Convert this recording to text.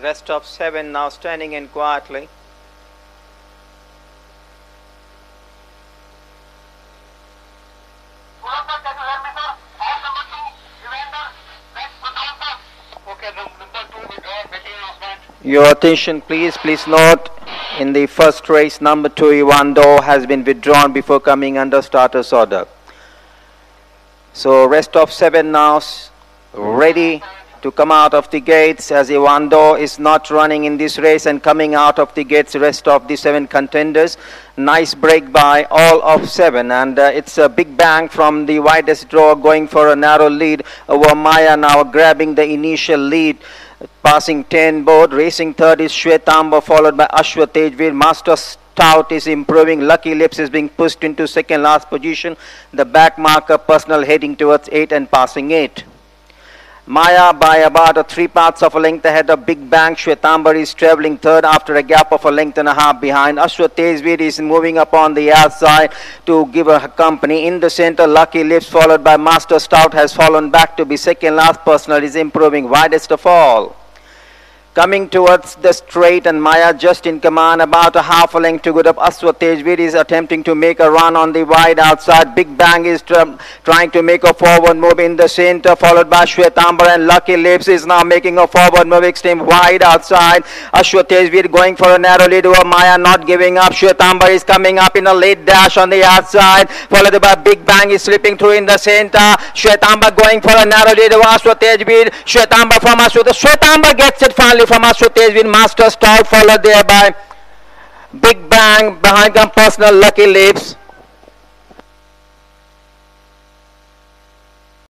Rest of seven now standing in quietly. Your attention please, please note in the first race number two Ivando has been withdrawn before coming under starters order. So rest of seven now s- ready to come out of the gates as Ivando is not running in this race and coming out of the gates rest of the seven contenders. Nice break by all of seven and uh, it's a big bang from the widest draw going for a narrow lead over Maya now grabbing the initial lead. Passing 10 board, racing third is Shwetamber, followed by Ashwa. Master Stout is improving. Lucky Lips is being pushed into second last position. The back marker personal heading towards 8 and passing 8. Maya by about a three parts of a length ahead of Big Bang. Shwetamber is traveling third after a gap of a length and a half behind. Ashwa is moving up on the outside to give her company. In the center, Lucky Lips followed by Master Stout has fallen back to be second last. Personal is improving widest of all. Coming towards the straight and Maya just in command, about a half a length to good up. Ashwa Tejveer is attempting to make a run on the wide outside. Big Bang is trying to make a forward move in the center, followed by Shwetamber and Lucky Lips is now making a forward move, extreme wide outside. Ashwa going for a narrow lead over Maya, not giving up. Shwetamber is coming up in a late dash on the outside, followed by Big Bang is slipping through in the center. Shwetamber going for a narrow lead over Ashwa Tejveer. Shwetamber from Ashwa. Shwetamber gets it finally from Ashwa Tejveer. Master Stout followed there by Big Bang behind them personal Lucky Lips.